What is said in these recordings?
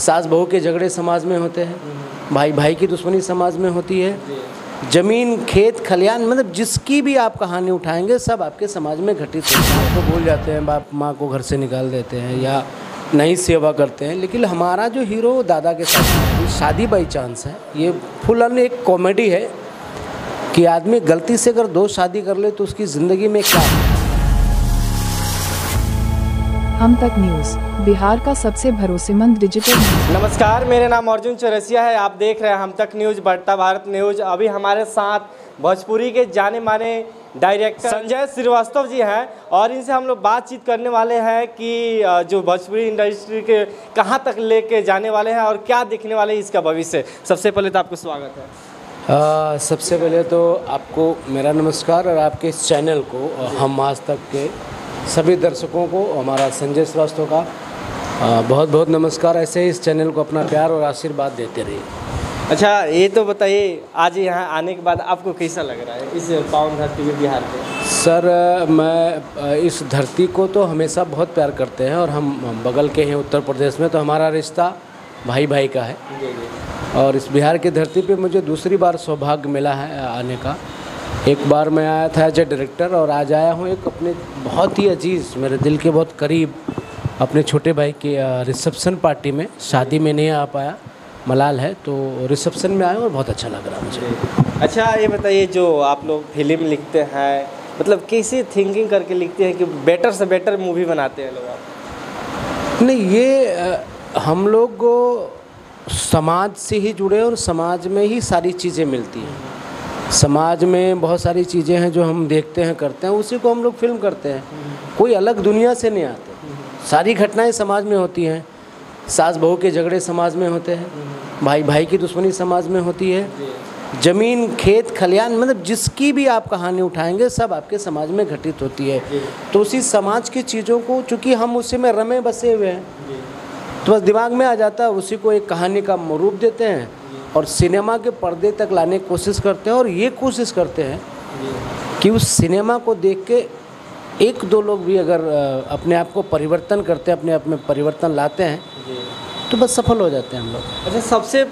सास बहू के झगड़े समाज में होते हैं, भाई भाई की दुश्मनी समाज में होती है ज़मीन, खेत, खलियान मतलब जिसकी भी आप कहानी उठाएँगे, सब आपके समाज में घटित होते हैं तो भूल जाते हैं, बाप माँ को घर से निकाल देते हैं या नहीं सेवा करते हैं, लेकिन हमारा जो हीरो दादा के साथ शादी बाई चांस है, ये फुल ऑन एक कॉमेडी है कि आदमी गलती से अगर दो शादी कर ले तो उसकी ज़िंदगी में क्या? हम तक न्यूज़। बिहार का सबसे भरोसेमंद डिजिटल नमस्कार मेरा नाम अर्जुन चौरसिया है। आप देख रहे हैं हम तक न्यूज़ बढ़ता भारत न्यूज़। अभी हमारे साथ भोजपुरी के जाने माने डायरेक्टर संजय श्रीवास्तव जी हैं और इनसे हम लोग बातचीत करने वाले हैं कि जो भोजपुरी इंडस्ट्री के कहाँ तक लेके जाने वाले हैं और क्या देखने वाले हैं इसका भविष्य। सबसे पहले तो आपको स्वागत है। आ, सबसे पहले तो आपको मेरा नमस्कार और आपके इस चैनल को हम आज तक के सभी दर्शकों को हमारा संजय श्रीवास्तव का बहुत बहुत नमस्कार। ऐसे ही इस चैनल को अपना प्यार और आशीर्वाद देते रहिए। अच्छा ये तो बताइए आज यहाँ आने के बाद आपको कैसा लग रहा है इस पावन धरती में बिहार पे सर मैं इस धरती को तो हमेशा बहुत प्यार करते हैं और हम बगल के हैं उत्तर प्रदेश में तो हमारा रिश्ता भाई भाई का है। और इस बिहार की धरती पे मुझे दूसरी बार सौभाग्य मिला है आने का। एक बार मैं आया था एज ए डायरेक्टर और आज आया हूँ एक अपने बहुत ही अज़ीज़ मेरे दिल के बहुत करीब अपने छोटे भाई के रिसेप्शन पार्टी में। शादी में नहीं आ पाया मलाल है तो रिसेप्शन में आया और बहुत अच्छा लग रहा मुझे। अच्छा ये बताइए जो आप लोग फ़िल्म लिखते हैं मतलब कैसी थिंकिंग करके लिखते हैं कि बेटर से बेटर मूवी बनाते हैं लोग आप? नहीं ये हम लोग समाज से ही जुड़े और समाज में ही सारी चीज़ें मिलती हैं। समाज में बहुत सारी चीज़ें हैं जो हम देखते हैं करते हैं उसी को हम लोग फ़िल्म करते हैं। कोई अलग दुनिया से नहीं आते। सारी घटनाएँ समाज में होती हैं। सास बहू के झगड़े समाज में होते हैं। भाई भाई की दुश्मनी समाज में होती है। ज़मीन खेत खलियान मतलब जिसकी भी आप कहानी उठाएँगे सब आपके समाज में घटित होती है। तो उसी समाज की चीज़ों को चूँकि हम उसी में रमे बसे हुए हैं तो बस दिमाग में आ जाता है उसी को एक कहानी का रूप देते हैं। और सिनेमा के पर्दे तक लाने की कोशिश करते हैं और ये कोशिश करते हैं कि उस सिनेमा को देख के एक दो लोग भी अगर अपने आप को परिवर्तन करते हैं अपने आप में परिवर्तन लाते हैं तो बस सफल हो जाते हैं हम लोग। अच्छा सबसे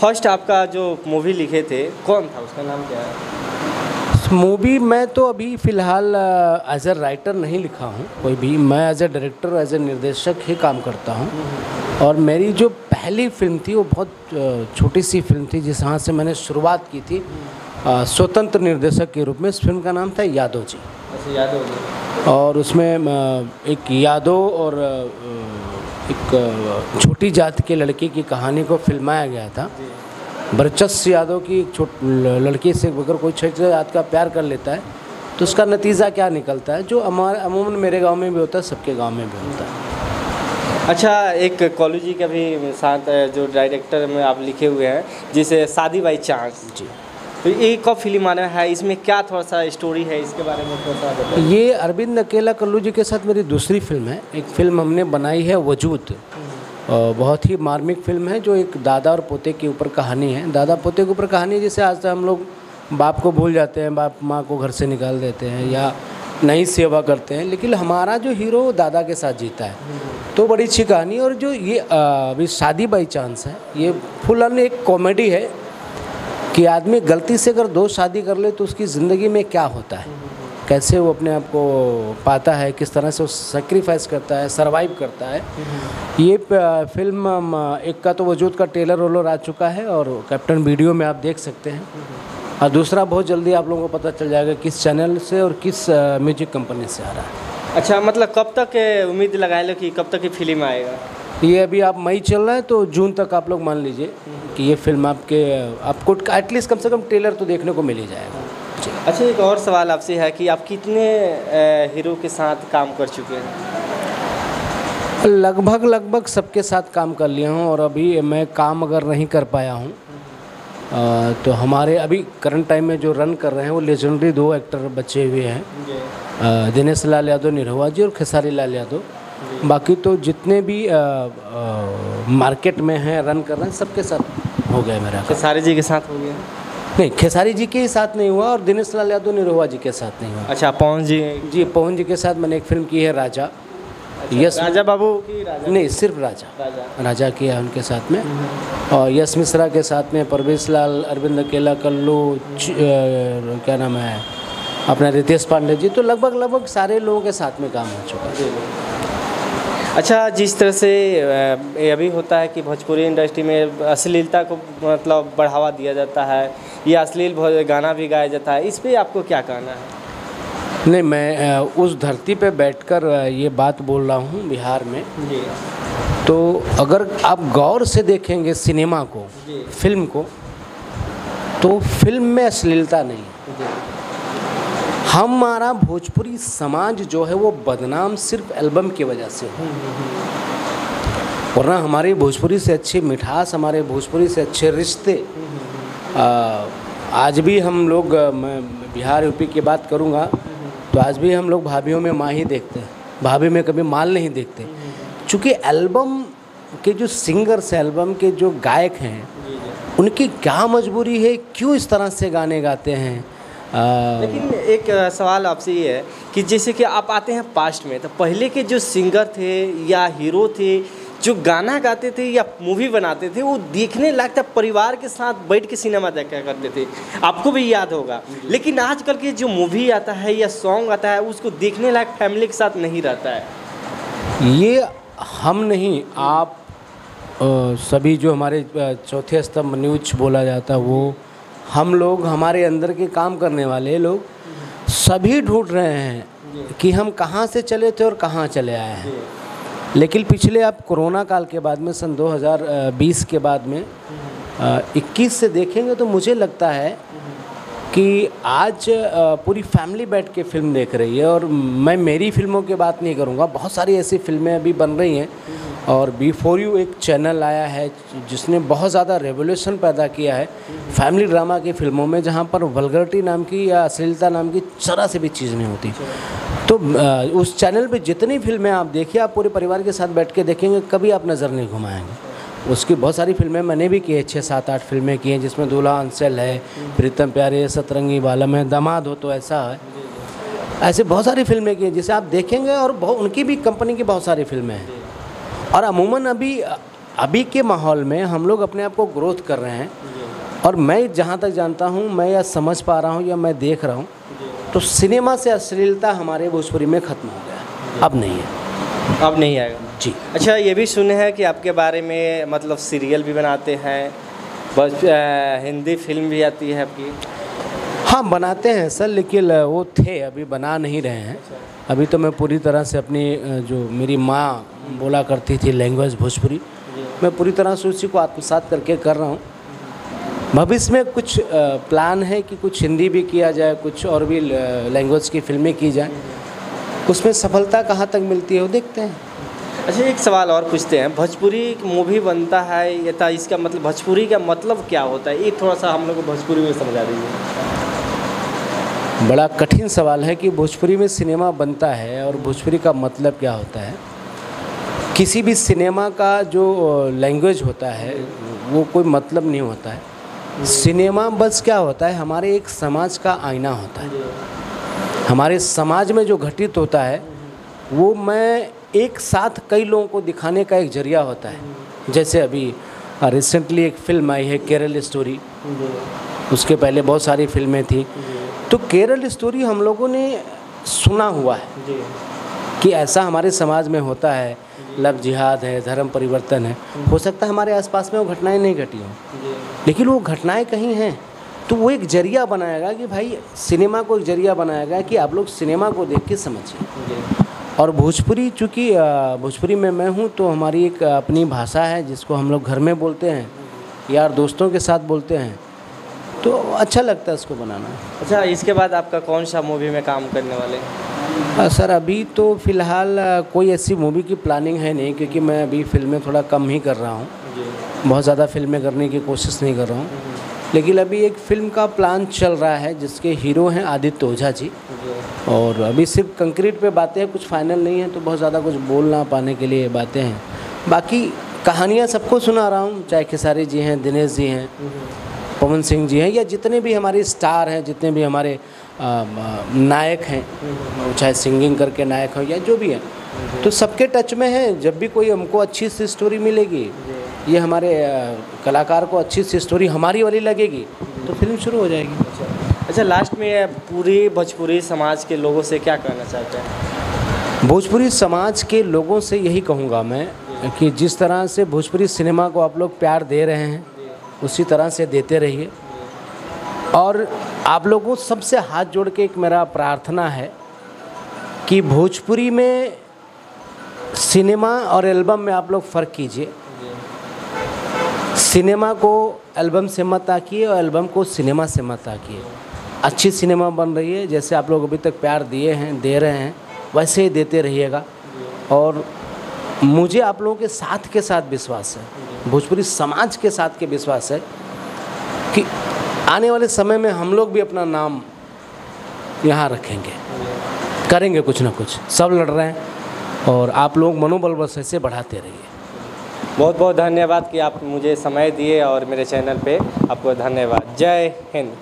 फ़र्स्ट आपका जो मूवी लिखे थे कौन था? उसका नाम क्या है? मूवी मैं तो अभी फ़िलहाल एज ए राइटर नहीं लिखा हूँ कोई भी। मैं as a director as a निर्देशक ही काम करता हूँ। और मेरी जो पहली फ़िल्म थी वो बहुत छोटी सी फ़िल्म थी जिस यहाँ से मैंने शुरुआत की थी स्वतंत्र निर्देशक के रूप में। इस फ़िल्म का नाम था यादव जी। अच्छा याद हो और उसमें एक यादव और एक छोटी जाति के लड़के की कहानी को फिल्माया गया था। बरचस यादव की एक छोट लड़की से अगर कोई छोटे जात का प्यार कर लेता है तो उसका नतीजा क्या निकलता है? जो अमूमन मेरे गाँव में भी होता है सबके गाँव में भी होता है। अच्छा एक कॉलू जी का भी साथ जो डायरेक्टर में आप लिखे हुए हैं जिसे शादी बाई चांस जी। तो ये कब फ़िल्म आना है? इसमें क्या थोड़ा सा स्टोरी है? इसके बारे में थोड़ा सा ये अरविंद अकेला कल्लू जी के साथ मेरी दूसरी फ़िल्म है। एक फ़िल्म हमने बनाई है वजूद। और बहुत ही मार्मिक फ़िल्म है जो एक दादा और पोते के ऊपर कहानी है। दादा पोते के ऊपर कहानी जैसे आज तक हम लोग बाप को भूल जाते हैं बाप माँ को घर से निकाल देते हैं या नहीं सेवा करते हैं। लेकिन हमारा जो हीरो दादा के साथ जीता है। तो बड़ी अच्छी कहानी और जो ये अभी शादी बाई चांस है, ये फुल ऑन एक कॉमेडी है कि आदमी गलती से अगर दो शादी कर ले तो उसकी ज़िंदगी में क्या होता है? कैसे वो अपने आप को पाता है? किस तरह से वो सेक्रीफाइस करता है? सरवाइव करता है? ये फ़िल्म एक का तो वजूद का टेलर रोलर आ चुका है और कैप्टन वीडियो में आप देख सकते हैं। और दूसरा बहुत जल्दी आप लोगों को पता चल जाएगा किस चैनल से और किस म्यूज़िक कंपनी से आ रहा है। अच्छा मतलब कब तक उम्मीद लगाए लो कि कब तक ये फ़िल्म आएगा? ये अभी आप मई चल रहा है तो जून तक आप लोग मान लीजिए कि ये फ़िल्म आपके आपको एटलीस्ट कम से कम ट्रेलर तो देखने को मिल ही जाएगा। अच्छा एक और सवाल आपसे है कि आप कितने हीरो के साथ काम कर चुके हैं? लगभग लगभग सबके साथ काम कर लिया हूँ और अभी मैं काम अगर नहीं कर पाया हूँ तो हमारे अभी करंट टाइम में जो रन कर रहे हैं वो लेजेंडरी दो एक्टर बचे हुए हैं। दिनेश लाल यादव निरहुआ जी और खेसारी लाल यादव। बाकी तो जितने भी अ, अ, मार्केट में हैं रन कर रहे हैं सबके साथ हो गया मेरा खेसारी जी के साथ हो गया? नहीं खेसारी जी के ही साथ नहीं हुआ और दिनेश लाल यादव निरहुआ जी के साथ नहीं हुआ। अच्छा पवन जी। जी पवन जी के साथ मैंने एक फ़िल्म की है राजा। यस। राजा बाबू नहीं सिर्फ़ राजा। राजा। राजा किया उनके साथ में। और यश मिश्रा के साथ में परवेश लाल अरविंद अकेला कल्लू क्या नाम है? अपना रितेश पांडे जी तो लगभग लगभग सारे लोगों के साथ में काम हो चुका है। अच्छा जिस तरह से अ, ये अभी होता है कि भोजपुरी इंडस्ट्री में अश्लीलता को मतलब बढ़ावा दिया जाता है या अश्लील भो- गाना भी गाया जाता है इस पर आपको क्या कहना है? नहीं मैं उस धरती पे बैठकर ये बात बोल रहा हूँ बिहार में। जी। तो अगर आप गौर से देखेंगे सिनेमा को जी। फ़िल्म को तो फ़िल्म में अश्लीलता नहीं। हमारा भोजपुरी समाज जो है वो बदनाम सिर्फ़ एल्बम की वजह से है। वरना हमारी भोजपुरी से अच्छी मिठास हमारे भोजपुरी से अच्छे रिश्ते आज भी हम लोग मैं बिहार यूपी की बात करूँगा तो आज भी हम लोग भाभीयों में माँ ही देखते हैं। भाभी में कभी माल नहीं देखते। चूँकि एल्बम के जो सिंगर्स एल्बम के जो गायक हैं, उनकी क्या मजबूरी है, क्यों इस तरह से गाने गाते हैं? लेकिन एक सवाल आपसे ये है कि जैसे कि आप आते हैं पास्ट में तो पहले के जो सिंगर थे या हीरो थे जो गाना गाते थे या मूवी बनाते थे वो देखने लायक था परिवार के साथ बैठ के सिनेमा देखा करते थे। आपको भी याद होगा। लेकिन आजकल के जो मूवी आता है या सॉन्ग आता है उसको देखने लायक फैमिली के साथ नहीं रहता है। ये हम नहीं आप अ, सभी जो हमारे चौथे स्तंभ न्यूज़ बोला जाता है वो हम लोग हमारे अंदर के काम करने वाले लोग सभी ढूंढ रहे हैं कि हम कहाँ से चले थे और कहाँ चले आए हैं। लेकिन पिछले आप कोरोना काल के बाद में सन 2020 के बाद में अ, 21 से देखेंगे तो मुझे लगता है कि आज पूरी फैमिली बैठ के फ़िल्म देख रही है और मैं मेरी फ़िल्मों की बात नहीं करूँगा। बहुत सारी ऐसी फ़िल्में अभी बन रही हैं और बी फोर यू एक चैनल आया है जिसने बहुत ज़्यादा रेवोल्यूशन पैदा किया है फैमिली ड्रामा की फ़िल्मों में जहाँ पर वल्गरिटी नाम की या अश्लीलता नाम की जरा से भी चीज़ नहीं होती। तो उस चैनल पे जितनी फ़िल्में आप देखिए, आप पूरे परिवार के साथ बैठ के देखेंगे, कभी आप नज़र नहीं घुमाएँगे। उसकी बहुत सारी फ़िल्में मैंने भी की है छः सात, आठ फ़िल्में की हैं, जिसमें दूल्हा अंसल है, प्रीतम प्यारे, सतरंगी बालम है, दामाद हो तो ऐसा है। ऐसे बहुत सारी फ़िल्में की हैं, जिसे आप देखेंगे और बहुत उनकी भी कंपनी की बहुत सारी फ़िल्में हैं। और अमूमन अभी अभी के माहौल में हम लोग अपने आप को ग्रोथ कर रहे हैं। और मैं जहाँ तक जानता हूँ, मैं या समझ पा रहा हूँ या मैं देख रहा हूँ तो सिनेमा से अश्लीलता हमारे भोजपुरी में ख़त्म हो गया। अब नहीं है। अब नहीं आएगा। जी। अच्छा ये भी सुने हैं कि आपके बारे में मतलब सीरियल भी बनाते हैं बस हिंदी फ़िल्म भी आती है आपकी? हाँ बनाते हैं सर लेकिन वो थे अभी बना नहीं रहे हैं। अभी तो मैं पूरी तरह से अपनी जो मेरी माँ बोला करती थी लैंग्वेज भोजपुरी मैं पूरी तरह से उसी को आत्मसात करके कर रहा हूँ। भविष्य में कुछ प्लान है कि कुछ हिंदी भी किया जाए कुछ और भी लैंग्वेज की फ़िल्में की जाएँ? उसमें सफलता कहाँ तक मिलती है वो देखते हैं। अच्छा एक सवाल और पूछते हैं। भोजपुरी मूवी बनता है या था इसका मतलब भोजपुरी का मतलब क्या होता है? ये थोड़ा सा हम लोग को भोजपुरी में समझा दीजिए। बड़ा कठिन सवाल है कि भोजपुरी में सिनेमा बनता है और भोजपुरी का मतलब क्या होता है? किसी भी सिनेमा का जो लैंग्वेज होता है वो कोई मतलब नहीं होता है। सिनेमा बस क्या होता है? हमारे एक समाज का आईना होता है। हमारे समाज में जो घटित होता है, वो मैं एक साथ कई लोगों को दिखाने का एक ज़रिया होता है। जैसे अभी रिसेंटली एक फ़िल्म आई है केरल स्टोरी उसके पहले बहुत सारी फ़िल्में थी। तो केरल स्टोरी हम लोगों ने सुना हुआ है कि ऐसा हमारे समाज में होता है। लव जिहाद है, धर्म परिवर्तन है। हो सकता है हमारे आसपास में वो घटनाएँ नहीं घटी हों। लेकिन वो घटनाएँ कहीं हैं तो वो एक ज़रिया बनाएगा कि भाई सिनेमा को एक ज़रिया बनाएगा कि आप लोग सिनेमा को देख के समझिए। और भोजपुरी, चूँकि भोजपुरी में मैं हूँ तो हमारी एक अपनी भाषा है, जिसको हम लोग घर में बोलते हैं यार दोस्तों के साथ बोलते हैं तो अच्छा लगता है उसको बनाना। अच्छा इसके बाद आपका कौन सा मूवी में काम करने वाले? हैं? सर अभी तो फ़िलहाल कोई ऐसी मूवी की प्लानिंग है नहीं क्योंकि मैं अभी फ़िल्में थोड़ा कम ही कर रहा हूँ। बहुत ज़्यादा फ़िल्में करने की कोशिश नहीं कर रहा हूँ। लेकिन अभी एक फ़िल्म का प्लान चल रहा है जिसके हीरो हैं आदित्य ओझा जी। जी। और अभी सिर्फ़ कंक्रीट पे बातें हैं कुछ फाइनल नहीं है तो बहुत ज़्यादा कुछ बोल ना पाने के लिए बातें हैं। बाकी कहानियाँ सबको सुना रहा हूँ चाहे खेसारी जी हैं दिनेश जी हैं। पवन सिंह जी हैं या जितने भी हमारे स्टार हैं जितने भी हमारे नायक हैं चाहे सिंगिंग करके नायक हों या जो भी हैं तो सबके टच में हैं। जब भी कोई हमको अच्छी सी स्टोरी मिलेगी ये हमारे कलाकार को अच्छी सी स्टोरी हमारी वाली लगेगी तो फ़िल्म शुरू हो जाएगी। अच्छा लास्ट में पूरी भोजपुरी समाज के लोगों से क्या कहना चाहते हैं? भोजपुरी समाज के लोगों से यही कहूँगा मैं कि जिस तरह से भोजपुरी सिनेमा को आप लोग प्यार दे रहे हैं उसी तरह से देते रहिए। और आप लोगों सबसे हाथ जोड़ के एक मेरा प्रार्थना है कि भोजपुरी में सिनेमा और एल्बम में आप लोग फ़र्क कीजिए। सिनेमा को एल्बम से मत आकिए और एल्बम को सिनेमा से मत आकिए। अच्छी सिनेमा बन रही है, जैसे आप लोग अभी तक प्यार दिए हैं, दे रहे हैं, वैसे ही देते रहिएगा। और मुझे आप लोगों के साथ के साथ विश्वास है, भोजपुरी समाज के साथ के विश्वास है कि आने वाले समय में हम लोग भी अपना नाम यहाँ रखेंगे, करेंगे कुछ ना कुछ। सब लड़ रहे हैं और आप लोग मनोबल बस ऐसे बढ़ाते रहिए। बहुत बहुत धन्यवाद कि आप मुझे समय दिए और मेरे चैनल पे। आपको धन्यवाद। जय हिंद।